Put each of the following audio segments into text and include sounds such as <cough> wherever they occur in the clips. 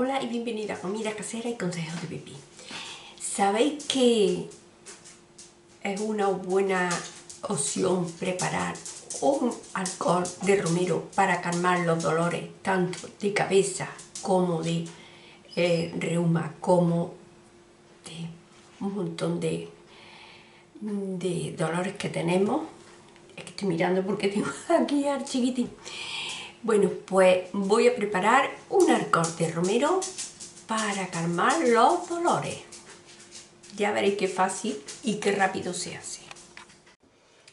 Hola y bienvenida a Comida Casera y Consejos de Pipí. ¿Sabéis que es una buena opción preparar un alcohol de romero para calmar los dolores tanto de cabeza como de eh, reuma, como de un montón de, dolores que tenemos? Es que estoy mirando porque <laughs> tengo aquí al chiquitín. Bueno, pues voy a preparar un alcohol de romero para calmar los dolores. Ya veréis qué fácil y qué rápido se hace.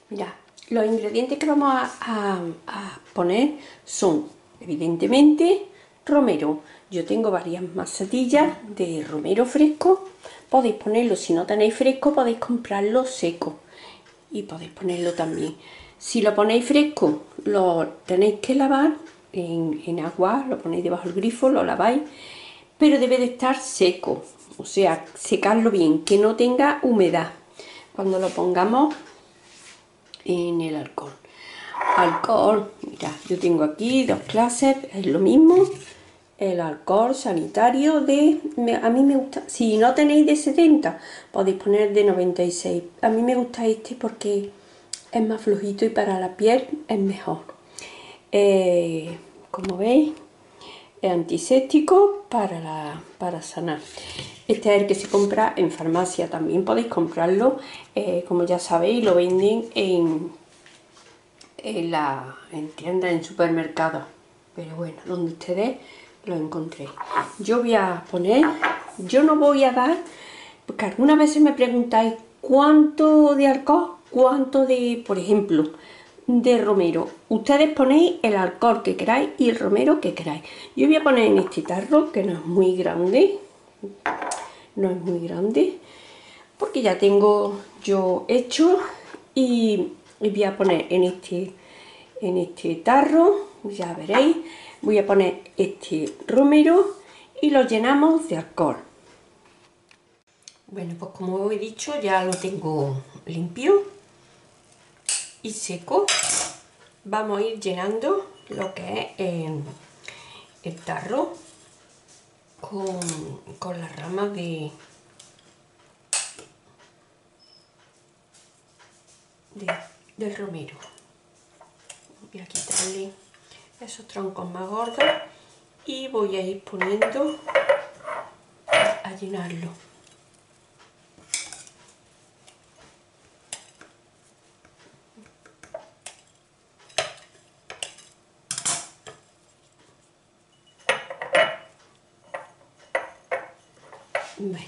Mira, los ingredientes que vamos a, poner son, evidentemente, romero. Yo tengo varias masadillas de romero fresco. Podéis ponerlo, si no tenéis fresco, podéis comprarlo seco. Y podéis ponerlo también. Si lo ponéis fresco, lo tenéis que lavar en, agua, lo ponéis debajo del grifo, lo laváis, pero debe de estar seco, o sea, secarlo bien, que no tenga humedad cuando lo pongamos en el alcohol. Alcohol, mira, yo tengo aquí dos clases, es lo mismo, el alcohol sanitario de, a mí me gusta, si no tenéis de 70, podéis poner de 96, a mí me gusta este porque es más flojito y para la piel es mejor. Eh, como veis, es antiséptico para, la, para sanar. Este es el que se compra en farmacia, también podéis comprarlo, eh, como ya sabéis, lo venden en, en, la, en tiendas, en supermercados. Pero bueno, donde ustedes lo encontré. Yo voy a poner, yo no voy a dar, porque algunas veces me preguntáis cuánto de alcohol cuánto de, por ejemplo, de romero. Ustedes ponéis el alcohol que queráis y el romero que queráis. Yo voy a poner en este tarro, que no es muy grande, no es muy grande, porque ya tengo yo hecho y, voy a poner en este, en este tarro, ya veréis, voy a poner este romero y lo llenamos de alcohol. Bueno, pues como he dicho, ya lo tengo limpio y seco vamos a ir llenando lo que es eh, el tarro con, con las ramas de, del romero. Voy a quitarle esos troncos más gordos y voy a ir poniendo a llenarlo Bueno,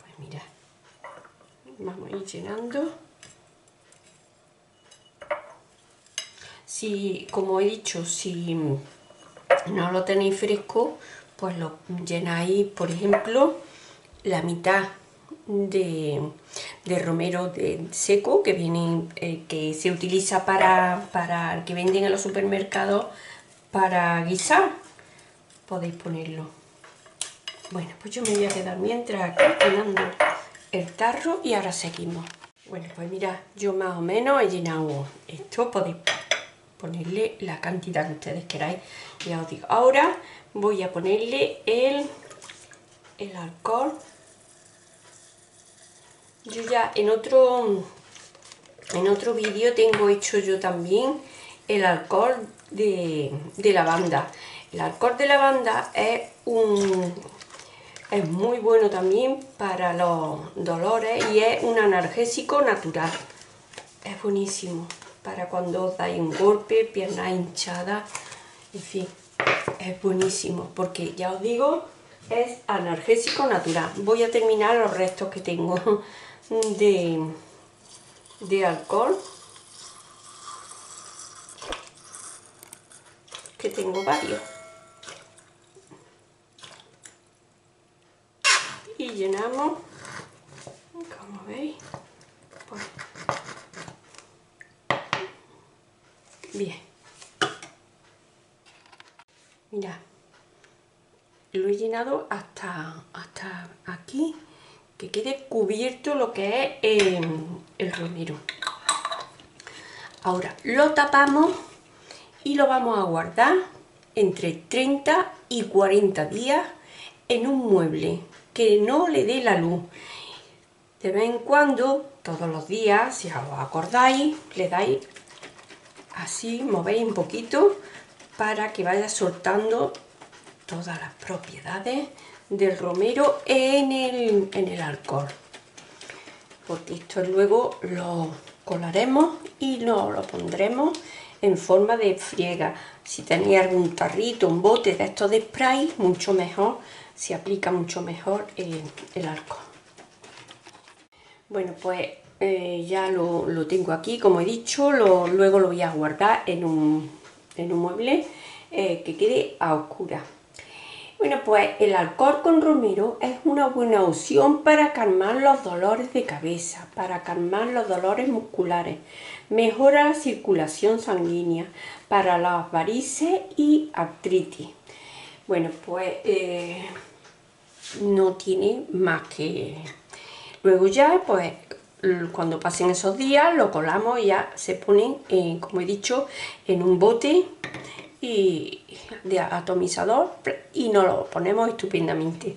pues mira, vamos a ir llenando. Si, como he dicho, si no lo tenéis fresco, pues lo llenáis, por ejemplo, la mitad de, romero de seco que viene eh, que se utiliza para, para que venden en los supermercados para guisar podéis ponerlo bueno, pues yo me voy a quedar mientras aquí llenando el tarro y ahora seguimos. Bueno, pues mira, yo más o menos he llenado esto, podéis ponerle la cantidad que ustedes queráis. Ya os digo, ahora voy a ponerle el, el alcohol. Yo ya en otro, en otro vídeo tengo hecho yo también el alcohol de, de lavanda. El alcohol de lavanda es un, es muy bueno también para los dolores y es un analgésico natural. Es buenísimo para cuando os dais un golpe, piernas hinchadas, en fin, es buenísimo porque ya os digo, es analgésico natural. Voy a terminar los restos que tengo <laughs> de, de alcohol. Que tengo varios. Llenamos. Como veis. Bien. Mira lo he llenado hasta hasta aquí que quede cubierto lo que es em, el romero. Ahora lo tapamos y lo vamos a guardar entre 30 y 40 días en un mueble que no le dé la luz. De vez en cuando, todos los días, si os acordáis, le dais así, movéis un poquito para que vaya soltando todas las propiedades del romero en el, en el alcohol. Porque esto luego lo colaremos y no lo pondremos en forma de friega. Si tenéis algún tarrito, un bote de estos de spray, mucho mejor, se aplica mucho mejor el, el alcohol. Bueno, pues eh, ya lo, tengo aquí, como he dicho, luego lo voy a guardar en un, mueble eh, que quede a oscura. Bueno, pues el alcohol con romero es una buena opción para calmar los dolores de cabeza, para calmar los dolores musculares, mejora la circulación sanguínea para las varices y artritis. Bueno, pues eh, no tiene más que... Luego ya, pues cuando pasen esos días, lo colamos y ya se ponen, como he dicho, en un bote y de atomizador y nos lo ponemos estupendamente.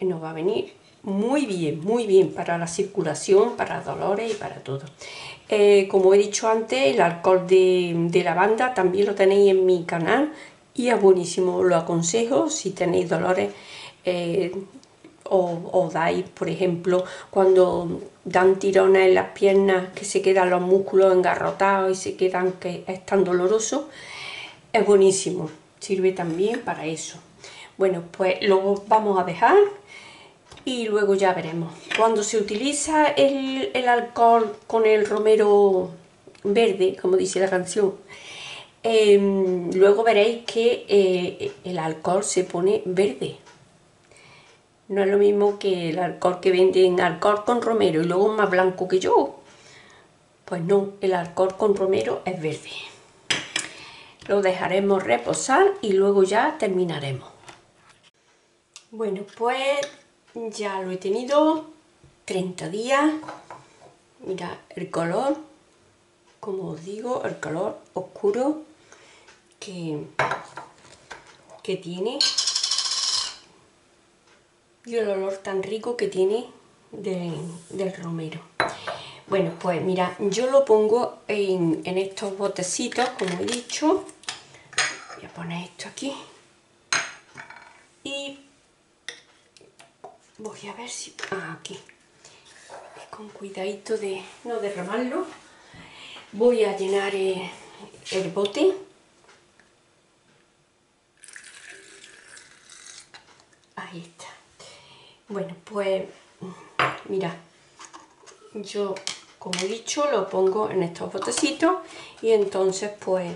Nos va a venir muy bien, muy bien para la circulación, para dolores y para todo. Eh, como he dicho antes, el alcohol de, lavanda también lo tenéis en mi canal y es buenísimo, lo aconsejo si tenéis dolores eh, o, dais, por ejemplo, cuando dan tirones en las piernas que se quedan los músculos engarrotados y se quedan que es tan doloroso, es buenísimo, sirve también para eso. Bueno, pues lo vamos a dejar y luego ya veremos. Cuando se utiliza el, alcohol con el romero verde, como dice la canción, em, luego veréis que eh, el alcohol se pone verde. No es lo mismo que el alcohol que venden alcohol con romero y luego más blanco que yo. Pues no, el alcohol con romero es verde lo dejaremos reposar y luego ya terminaremos. Bueno, pues ya lo he tenido 30 días. Mira el color, como os digo, el color oscuro que, que tiene y el olor tan rico que tiene del romero. Bueno, pues mira, yo lo pongo en, estos botecitos, como he dicho. Voy a poner esto aquí. Y voy a ver si... Ah, aquí. Con cuidadito de no derramarlo. Voy a llenar el, el bote. Ahí está. Bueno, pues mira, yo como he dicho lo pongo en estos botecitos y entonces pues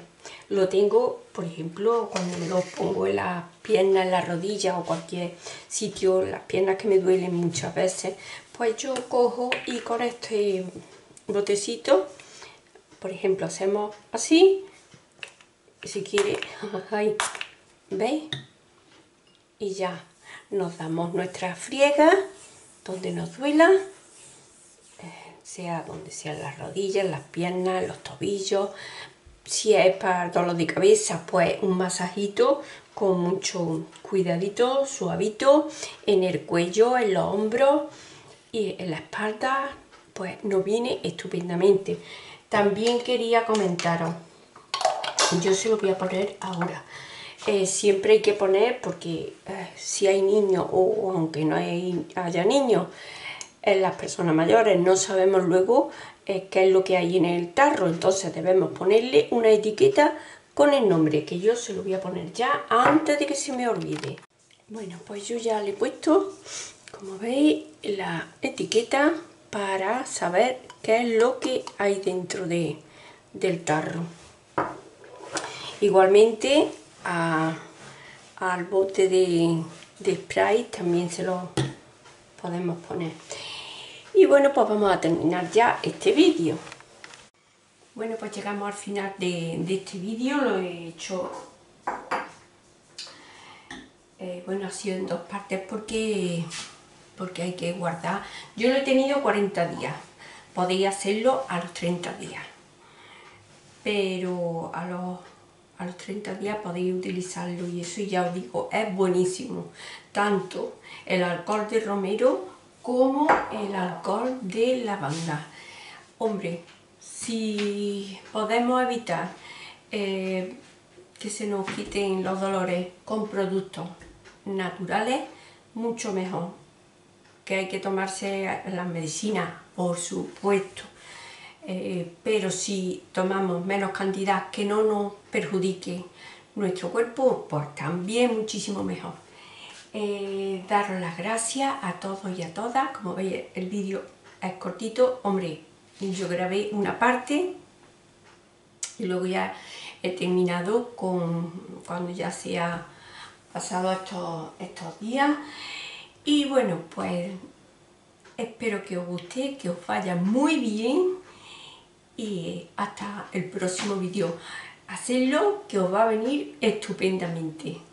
lo tengo por ejemplo cuando me lo pongo en las piernas, en las rodillas o cualquier sitio, las piernas que me duelen muchas veces pues yo cojo y con este botecito por ejemplo hacemos así si quiere, <laughs> ahí, ¿veis? y ya nos damos nuestra friega donde nos duela sea donde sean las rodillas, las piernas, los tobillos. Si es para dolor de cabeza, pues un masajito con mucho cuidadito, suavito, en el cuello, en los hombros y en la espalda, pues nos viene estupendamente. También quería comentaros, yo se lo voy a poner ahora. Eh, siempre hay que poner, porque eh, si hay niños o aunque no haya niños, en las personas mayores no sabemos luego eh, qué es lo que hay en el tarro, entonces debemos ponerle una etiqueta con el nombre, que yo se lo voy a poner ya antes de que se me olvide. Bueno, pues yo ya le he puesto, como veis, la etiqueta para saber qué es lo que hay dentro de, del tarro. Igualmente al bote de, de spray también se lo podemos poner. Y bueno, pues vamos a terminar ya este vídeo. Bueno, pues llegamos al final de, este vídeo, lo he hecho, eh, bueno, ha sido en dos partes porque, porque hay que guardar. Yo lo he tenido 40 días, podéis hacerlo a los 30 días, pero a los a los 30 días podéis utilizarlo y eso ya os digo, es buenísimo. Tanto el alcohol de romero como el alcohol de lavanda. Hombre, si podemos evitar eh, que se nos quiten los dolores con productos naturales, mucho mejor. Que hay que tomarse las medicinas, por supuesto. Eh, pero si tomamos menos cantidad que no nos perjudique nuestro cuerpo, pues también muchísimo mejor. Eh, daros las gracias a todos y a todas, como veis el vídeo es cortito, hombre, yo grabé una parte y luego ya he terminado con cuando ya se ha pasado estos, estos días y bueno pues espero que os guste, que os vaya muy bien y hasta el próximo vídeo. Hacedlo que os va a venir estupendamente.